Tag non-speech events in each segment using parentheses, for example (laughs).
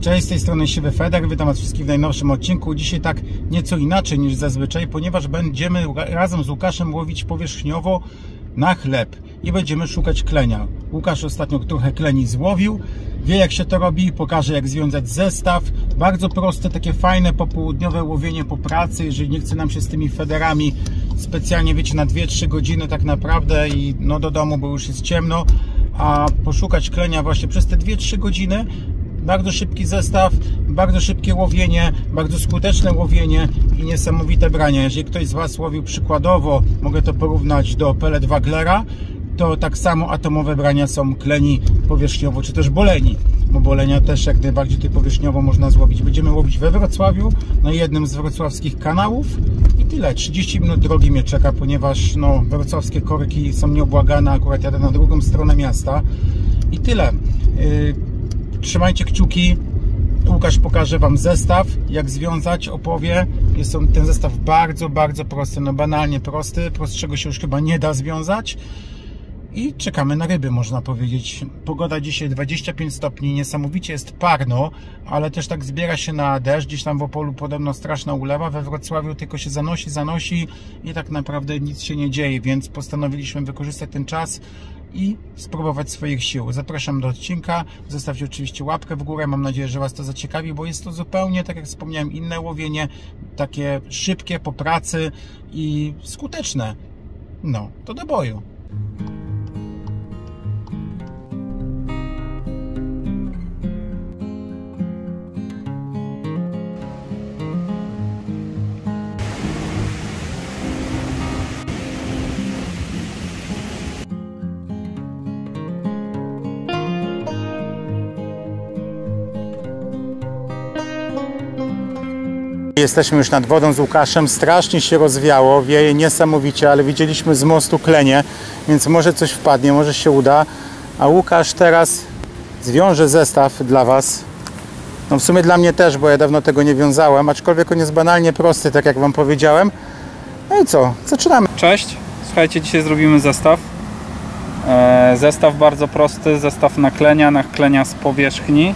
Cześć, z tej strony Siwy Feder, witam Was wszystkich w najnowszym odcinku. Dzisiaj tak nieco inaczej niż zazwyczaj, ponieważ będziemy razem z Łukaszem łowić powierzchniowo na chleb i będziemy szukać klenia. Łukasz ostatnio trochę kleni złowił, wie jak się to robi, pokaże jak związać zestaw. Bardzo proste, takie fajne popołudniowe łowienie po pracy, jeżeli nie chce nam się z tymi federami specjalnie, wiecie, na 2-3 godziny tak naprawdę i no do domu, bo już jest ciemno, a poszukać klenia właśnie przez te 2-3 godziny bardzo szybki zestaw, bardzo szybkie łowienie, bardzo skuteczne łowienie i niesamowite brania. Jeżeli ktoś z Was łowił przykładowo, mogę to porównać do pelet Waglera, to tak samo atomowe brania są kleni powierzchniowo, czy też boleni, bo bolenia też jak najbardziej tutaj powierzchniowo można złowić. Będziemy łowić we Wrocławiu, na jednym z wrocławskich kanałów i tyle. 30 minut drogi mnie czeka, ponieważ no, wrocławskie korki są nieobłagane, akurat jadę na drugą stronę miasta i tyle. Yy, trzymajcie kciuki. Łukasz pokaże Wam zestaw, jak związać, opowie. Jest ten zestaw bardzo, bardzo prosty, no banalnie prosty. Prostszego się już chyba nie da związać. I czekamy na ryby, można powiedzieć. Pogoda dzisiaj 25 stopni, niesamowicie jest parno, ale też tak zbiera się na deszcz. Gdzieś tam w Opolu podobno straszna ulewa, we Wrocławiu tylko się zanosi, zanosi i tak naprawdę nic się nie dzieje, więc postanowiliśmy wykorzystać ten czas i spróbować swoich sił. Zapraszam do odcinka, zostawcie oczywiście łapkę w górę, mam nadzieję, że Was to zaciekawi, bo jest to zupełnie, tak jak wspomniałem, inne łowienie, takie szybkie po pracy i skuteczne. No, to do boju. Jesteśmy już nad wodą z Łukaszem, strasznie się rozwiało, wieje niesamowicie, ale widzieliśmy z mostu klenie, więc może coś wpadnie, może się uda. A Łukasz teraz zwiąże zestaw dla Was. No w sumie dla mnie też, bo ja dawno tego nie wiązałem, aczkolwiek on jest banalnie prosty, tak jak Wam powiedziałem. No i co, zaczynamy. Cześć, słuchajcie, dzisiaj zrobimy zestaw. E, zestaw bardzo prosty, zestaw naklenia, naklenia z powierzchni.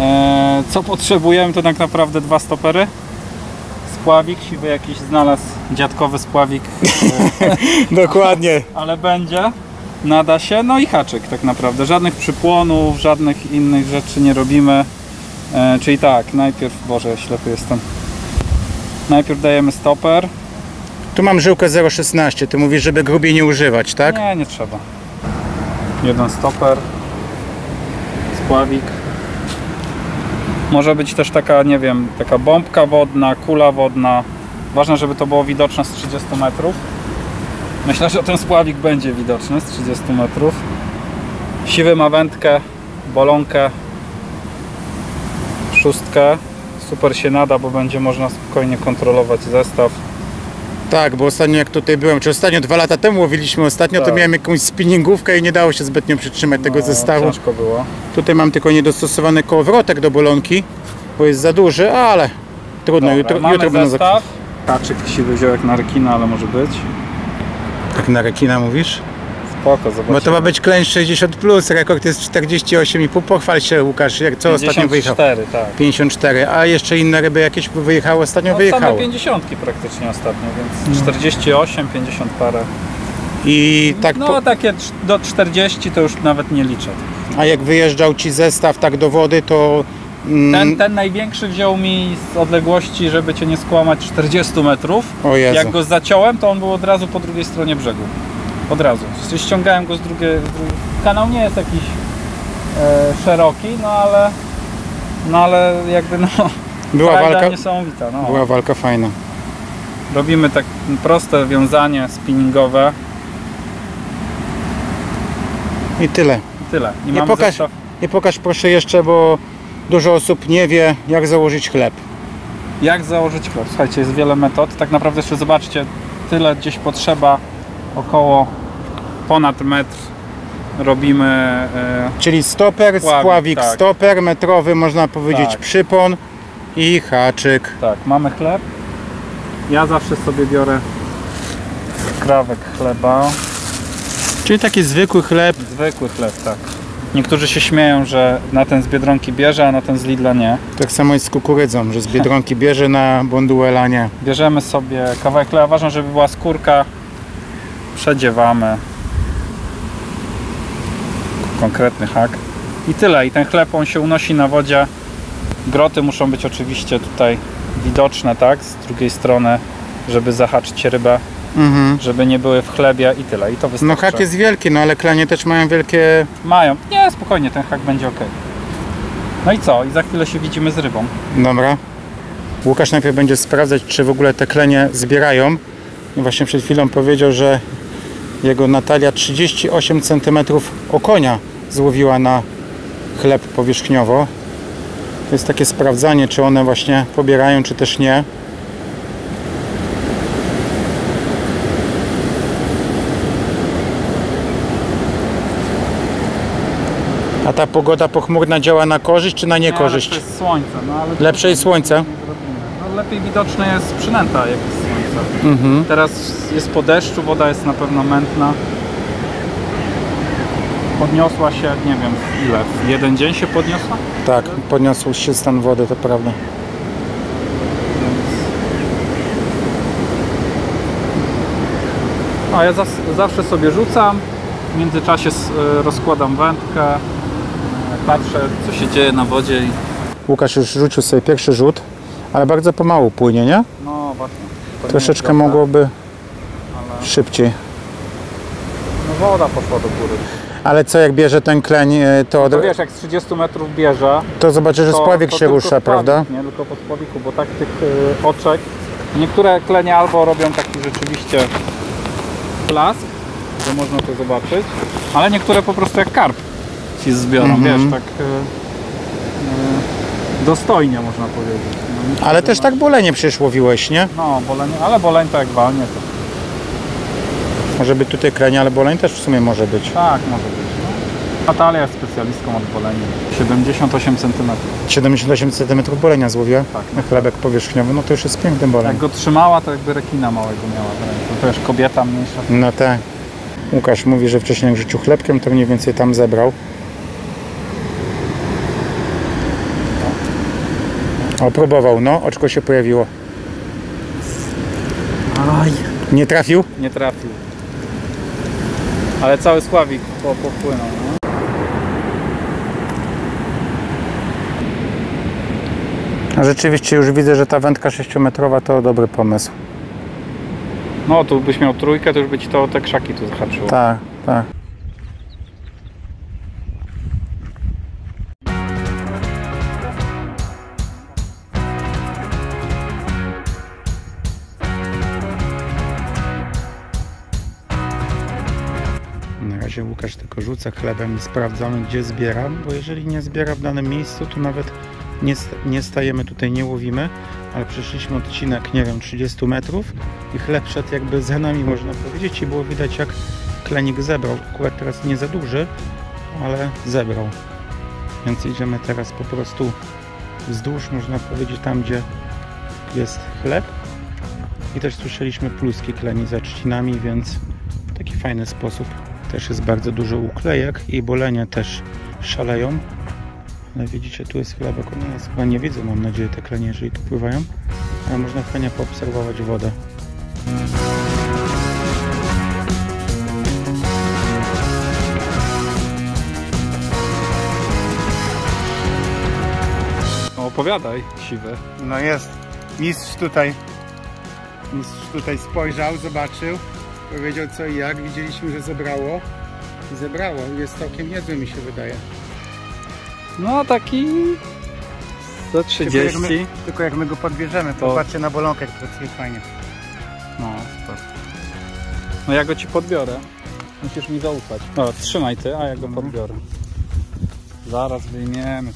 E, co potrzebujemy to tak naprawdę dwa stopery. Spławik, siwy jakiś znalazł dziadkowy spławik, (laughs) Dokładnie. ale będzie, nada się. No i haczyk tak naprawdę. Żadnych przypłonów, żadnych innych rzeczy nie robimy. E, czyli tak, najpierw, Boże, ślepy jestem. Najpierw dajemy stoper. Tu mam żyłkę 0,16, Ty mówisz, żeby grubiej nie używać, tak? Nie, nie trzeba. Jeden stoper, spławik. Może być też taka, nie wiem, taka bombka wodna, kula wodna. Ważne, żeby to było widoczne z 30 metrów. Myślę, że ten spławik będzie widoczny z 30 metrów. Siwy ma wędkę, bolonkę, szóstkę. Super się nada, bo będzie można spokojnie kontrolować zestaw. Tak, bo ostatnio jak tutaj byłem, czy ostatnio dwa lata temu łowiliśmy ostatnio, to Tak. miałem jakąś spinningówkę i nie dało się zbytnio przytrzymać tego No, zestawu. Ciężko było. Tutaj mam tylko niedostosowany kołowrotek do bolonki, bo jest za duży, ale trudno, Dobra, jutro, mamy jutro będę zestaw. Haczyk siwy wziąłek na rekina, ale może być. Tak na rekina mówisz? Spoko, zobaczymy. Bo to ma być klęcz 60+, plus, rekord jest 48,5. Pochwal się Łukasz, jak co ostatnio wyjechał? 54, tak. 54, a jeszcze inne ryby jakieś wyjechały ostatnio? No, same wyjechały. 50 praktycznie ostatnio, więc 48, 50 parę. I tak, No po, takie cz- do 40 to już nawet nie liczę. a jak wyjeżdżał Ci zestaw tak do wody, to... Mm, Ten, ten największy wziął mi z odległości, żeby cię nie skłamać, 40 metrów. O Jezu. Jak go zaciąłem, to on był od razu po drugiej stronie brzegu. Od razu. Ściągałem go z drugiej- Kanał nie jest jakiś e, szeroki, no ale... No ale jakby no... była walka, niesamowita. No. była walka fajna. Robimy tak proste wiązanie spinningowe I tyle. i tyle. I Nie pokaż, zestaw. nie pokaż proszę jeszcze, bo dużo osób nie wie, jak założyć chleb. Jak założyć chleb? Słuchajcie, jest wiele metod. Tak naprawdę jeszcze zobaczcie, tyle gdzieś potrzeba, około ponad metr robimy e, Czyli stoper, Spławik, spławik, tak. stoper, metrowy, można powiedzieć Tak. przypon i haczyk. tak, mamy chleb. Ja zawsze sobie biorę skrawek chleba. Czyli taki zwykły chleb. Zwykły chleb, tak. Niektórzy się śmieją, że na ten z Biedronki bierze, a na ten z Lidla nie. Tak samo jest z kukurydzą, że z Biedronki (laughs) bierze na Bonduela nie. Bierzemy sobie kawałek chleba, ważne, żeby była skórka. Przedziewamy. Konkretny hak. I tyle. I ten chleb on się unosi na wodzie. Groty muszą być oczywiście tutaj widoczne, tak? Z drugiej strony, żeby zahaczyć rybę, Mhm. żeby nie były w chlebie i tyle. I to wystarczy. No hak jest wielki, no ale klenie też mają wielkie... Mają. Nie, spokojnie, ten hak będzie ok. No i co? I za chwilę się widzimy z rybą. Dobra. Łukasz najpierw będzie sprawdzać, czy w ogóle te klenie zbierają. I właśnie przed chwilą powiedział, że jego Natalia 38 cm okonia złowiła na chleb powierzchniowo. To jest takie sprawdzanie, czy one właśnie pobierają, czy też nie. A ta pogoda pochmurna działa na korzyść, czy na niekorzyść? Nie, to jest słońce. No, ale Lepsze jest słońce? No, lepiej widoczne jest przynęta, jak jest. Mhm. Teraz jest po deszczu, woda jest na pewno mętna. Podniosła się, nie wiem ile, w jeden dzień się podniosła? Tak, podniosł się stan wody, to prawda. A ja zawsze sobie rzucam, w międzyczasie y, rozkładam wędkę, y, patrzę co się dzieje na wodzie i Łukasz już rzucił sobie pierwszy rzut, ale bardzo pomału płynie, nie? no właśnie. to nie Troszeczkę mogłoby szybciej. no woda poszła do góry. Ale co jak bierze ten kleń, e, to, od... To wiesz, jak z 30 metrów bierze, to zobaczy, że spławik się rusza, spławik, prawda? Nie, tylko po spławiku, bo tak tych y, oczek. Niektóre klenie albo robią taki rzeczywiście blask, że można to zobaczyć, ale niektóre po prostu jak karp ci zbiorą, Mhm. wiesz, tak y, y, dostojnie można powiedzieć. No, Ale też tak bolenie przecież łowiłeś, nie? No, boleń, ale boleń to jak walnie, to Może być tutaj kleń, ale boleń też w sumie może być. tak może być. No. Natalia jest specjalistką od boleni. 78 cm. 78 cm bolenia złowiła Tak. na chlebek powierzchniowy, no to już jest piękny boleń. Jak go trzymała, to jakby rekina małego miała. To już kobieta mniejsza. No tak. Łukasz mówi, że wcześniej jak rzucił chlebkiem, to mniej więcej tam zebrał. O, próbował, no, oczko się pojawiło. Aj. Nie trafił? Nie trafił. Ale cały Sławik po, popłynął. No. A Rzeczywiście już widzę, że ta wędka 6-metrowa to dobry pomysł. no tu byś miał trójkę, to już by ci to te krzaki tu zahaczyło. Tak, tak. Razie Łukasz tylko rzuca chlebem i sprawdzamy gdzie zbiera, bo jeżeli nie zbiera w danym miejscu, to nawet nie, nie stajemy tutaj, nie łowimy, ale przeszliśmy odcinek, nie wiem, 30 metrów i chleb szedł jakby za nami, można powiedzieć, i było widać jak klenik zebrał. Akurat teraz nie za duży, ale zebrał. Więc idziemy teraz po prostu wzdłuż, można powiedzieć, tam gdzie jest chleb. I też słyszeliśmy pluski kleni za trzcinami, więc taki fajny sposób. Też jest bardzo dużo uklejek i bolenie też szaleją. Ale widzicie, tu jest chlebek, one nas chyba nie widzą, mam nadzieję, te klenie, jeżeli tu pływają. Ale można fajnie poobserwować wodę. No, opowiadaj, siwy. No jest. Mistrz tutaj. Mistrz tutaj spojrzał, zobaczył, powiedział co i jak. Widzieliśmy, że zebrało. I zebrało. Jest całkiem niezły mi się wydaje. No taki za Tylko jak, 30. my, tylko jak my go podbierzemy, to To- patrzę na bolonkę, jak pracuje fajnie. No, super. No ja go ci podbiorę. Musisz mi zaufać. Dobra, trzymaj ty, a ja go Mhm. podbiorę. Zaraz wyjmiemy.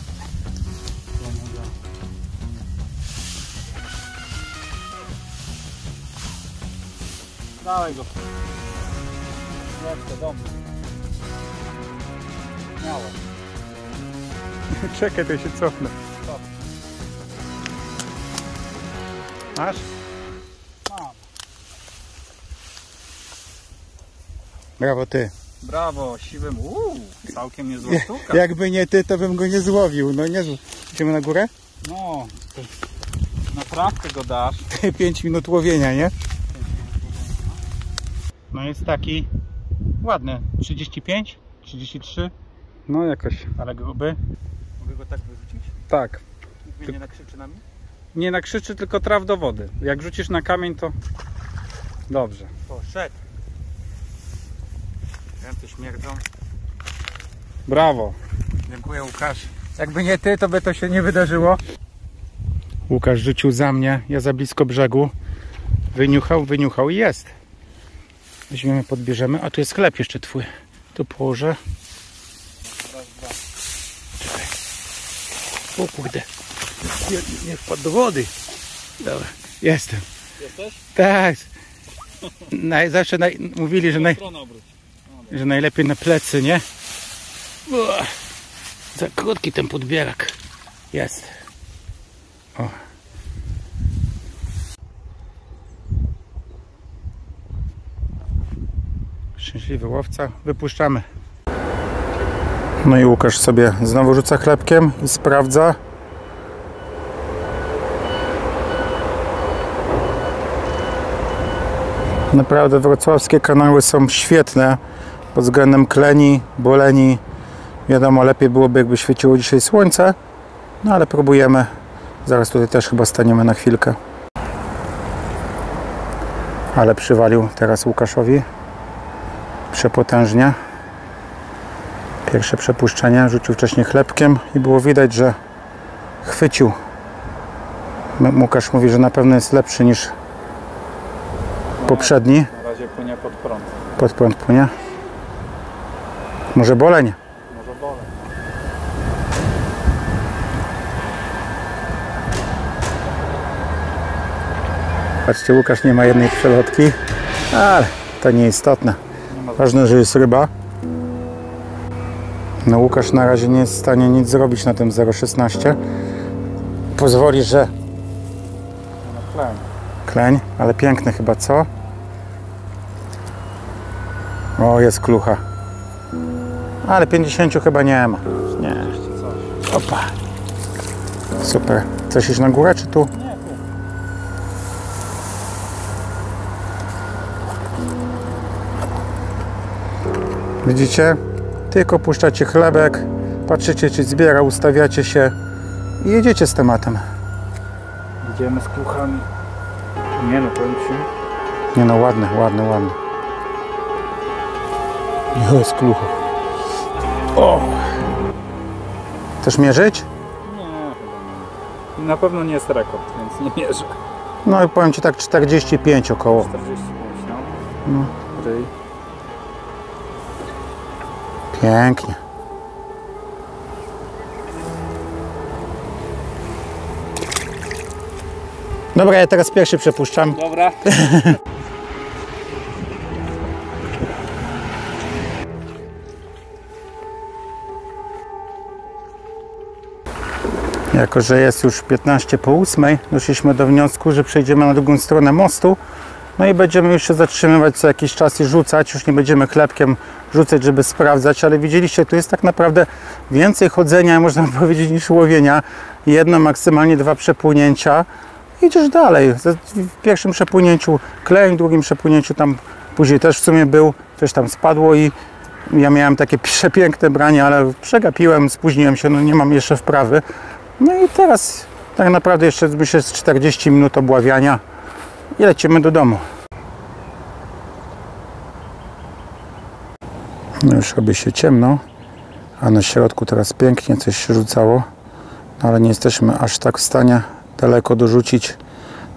Dawaj go. Lecę, dobrze. Miało. (laughs) Czekaj, to się cofnę. Stop. Masz? Mam. Brawo ty. Brawo, siwym. Uuu, całkiem niezła sztuka. Jakby nie ty, to bym go nie złowił. No nie Idziemy na górę? No, naprawdę go dasz. (laughs) 5 minut łowienia, nie? No jest taki ładny. 35, 33, No jakoś. ale gruby. Mogę go tak wyrzucić? Tak. Nikt nie nakrzyczy na mnie? Nie nakrzyczy, tylko traf do wody. Jak rzucisz na kamień, to dobrze. Poszedł. Ręce śmierdzą. Brawo. Dziękuję Łukasz. Jakby nie ty, to by to się nie wydarzyło. Łukasz rzucił za mnie, ja za blisko brzegu. Wyniuchał, wyniuchał i jest. Weźmiemy, podbierzemy. A tu jest chleb jeszcze twój. Tu położę. Czekaj. O kurde. Nie, nie wpadł do wody. Dobra, jestem. Jesteś? Tak. Naj, zawsze naj, mówili, że, naj, obróć. że najlepiej na plecy, nie? Uah, za krótki ten podbierak. Jest. O. Szczęśliwy łowca. Wypuszczamy. No i Łukasz sobie znowu rzuca chlebkiem i sprawdza. Naprawdę wrocławskie kanały są świetne pod względem kleni, boleni. Wiadomo, lepiej byłoby jakby świeciło dzisiaj słońce, no ale próbujemy. Zaraz tutaj też chyba staniemy na chwilkę. Ale przywalił teraz Łukaszowi przepotężnie. Pierwsze przepuszczenie, rzucił wcześniej chlebkiem i było widać, że chwycił. Łukasz mówi, że na pewno jest lepszy niż poprzedni. Na razie płynie pod prąd. Pod prąd płynie. Może boleń? Może bolę. Patrzcie, Łukasz nie ma jednej przelotki, ale to nieistotne. Ważne, że jest ryba. No Łukasz na razie nie jest w stanie nic zrobić na tym 0,16. Pozwoli, że Na pleń. kleń, ale piękny chyba, co? O, jest klucha. Ale 50 chyba nie ma. Nie. Opa. Super. Coś iść na górę, czy tu? Widzicie? Tylko puszczacie chlebek, patrzycie czy zbiera, ustawiacie się i jedziecie z tematem. Idziemy z kluchami. Nie no, powiem Ci. Nie no, ładne, ładne, ładne. Jest klucha. O! Chcesz mierzyć? Nie. Na pewno nie jest rekord, więc nie mierzę. No i powiem Ci tak 45 około. 45, no. No. Pięknie. Dobra, ja teraz pierwszy przepuszczam. Dobra. (laughs) Jako, że jest już 15 po 8, doszliśmy do wniosku, że przejdziemy na drugą stronę mostu. No i będziemy już się zatrzymywać co jakiś czas i rzucać. Już nie będziemy chlebkiem rzucać, żeby sprawdzać, ale widzieliście, tu jest tak naprawdę więcej chodzenia, (laughs) można powiedzieć, niż łowienia. Jedno, maksymalnie dwa przepłynięcia. Idziesz dalej. W pierwszym przepłynięciu kleń, w drugim przepłynięciu tam później też w sumie był, coś tam spadło i ja miałem takie (laughs) przepiękne branie, ale przegapiłem, spóźniłem się, no nie mam jeszcze wprawy. No i teraz tak naprawdę jeszcze myślę z 40 minut obławiania i lecimy do domu. No już robi się ciemno, a na środku teraz pięknie coś się rzucało, no ale nie jesteśmy aż tak w stanie daleko dorzucić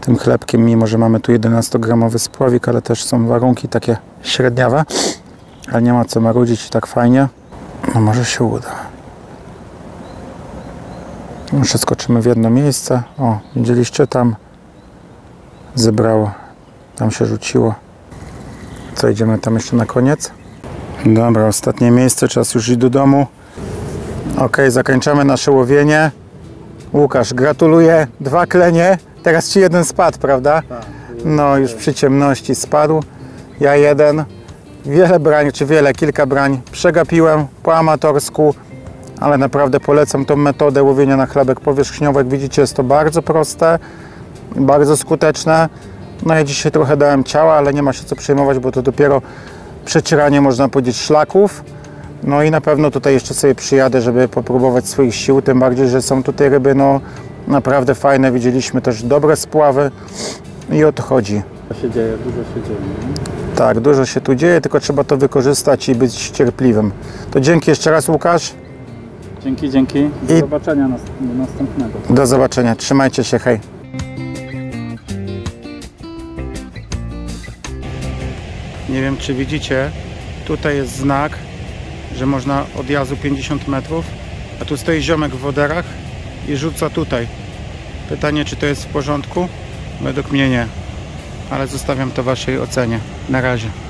tym chlebkiem, mimo że mamy tu 11-gramowy spławik, ale też są warunki takie średniawe, ale nie ma co marudzić tak fajnie. No może się uda. Przeskoczymy w jedno miejsce. O, widzieliście tam? Zebrało. Tam się rzuciło. Co, idziemy tam jeszcze na koniec? Dobra, ostatnie miejsce. Czas już iść do domu. Ok, zakończamy nasze łowienie. Łukasz, gratuluję. Dwa klenie. Teraz ci jeden spadł, prawda? No, już przy ciemności spadł. Ja jeden. Wiele brań, czy wiele, kilka brań przegapiłem po amatorsku, ale naprawdę polecam tą metodę łowienia na chlebek powierzchniowy. Jak widzicie, jest to bardzo proste, bardzo skuteczne. No ja dzisiaj trochę dałem ciała, ale nie ma się co przejmować, bo to dopiero przecieranie, można powiedzieć, szlaków. No i na pewno tutaj jeszcze sobie przyjadę, żeby popróbować swoich sił, tym bardziej, że są tutaj ryby no naprawdę fajne. Widzieliśmy też dobre spławy i o to się dzieje, dużo się dzieje. Tak, dużo się tu dzieje, tylko trzeba to wykorzystać i być cierpliwym. To dzięki jeszcze raz Łukasz. Dzięki, dzięki. Do I- zobaczenia następnego. Do zobaczenia. Trzymajcie się, hej. Nie wiem, czy widzicie, tutaj jest znak, że można od jazu 50 metrów, a tu stoi ziomek w woderach i rzuca tutaj. Pytanie, czy to jest w porządku? Według mnie nie, ale zostawiam to Waszej ocenie. Na razie.